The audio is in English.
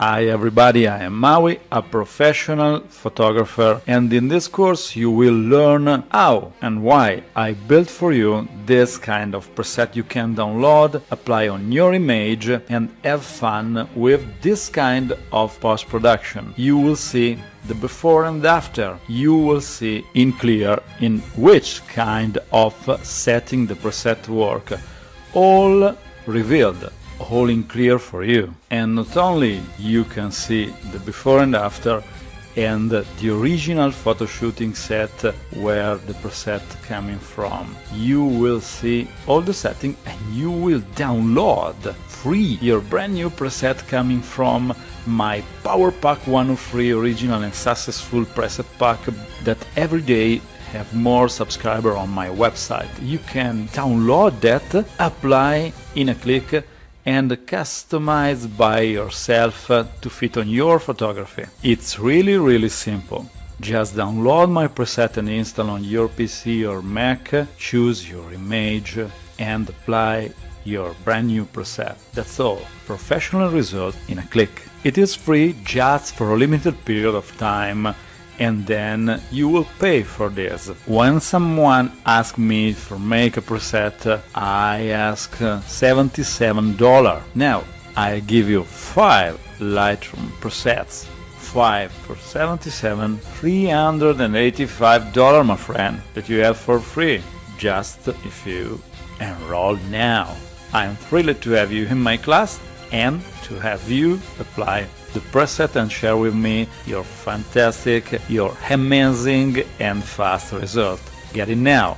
Hi everybody, I am Maui, a professional photographer, and in this course you will learn how and why I built for you this kind of preset you can download, apply on your image, and have fun with this kind of post production. You will see the before and after. You will see in clear in which kind of setting the preset work. All revealed all in clear for you. And not only you can see the before and after and the original photo shooting set where the preset coming from. You will see all the setting and you will download free your brand new preset coming from my Power Pack 103 original and successful preset pack that every day have more subscriber on my website. You can download that, apply in a click and customize by yourself to fit on your photography. It's really really simple. Just download my preset and install on your PC or Mac, choose your image and apply your brand new preset. That's all. Professional result in a click. It is free just for a limited period of time and then you will pay for this. When someone asks me for make a preset, I ask uh, $77. Now, I give you 5 Lightroom presets. 5 for 77 $385 my friend that you have for free just if you enroll now. I'm thrilled to have you in my class and to have you apply the preset and share with me your fantastic, your amazing and fast result. Get it now!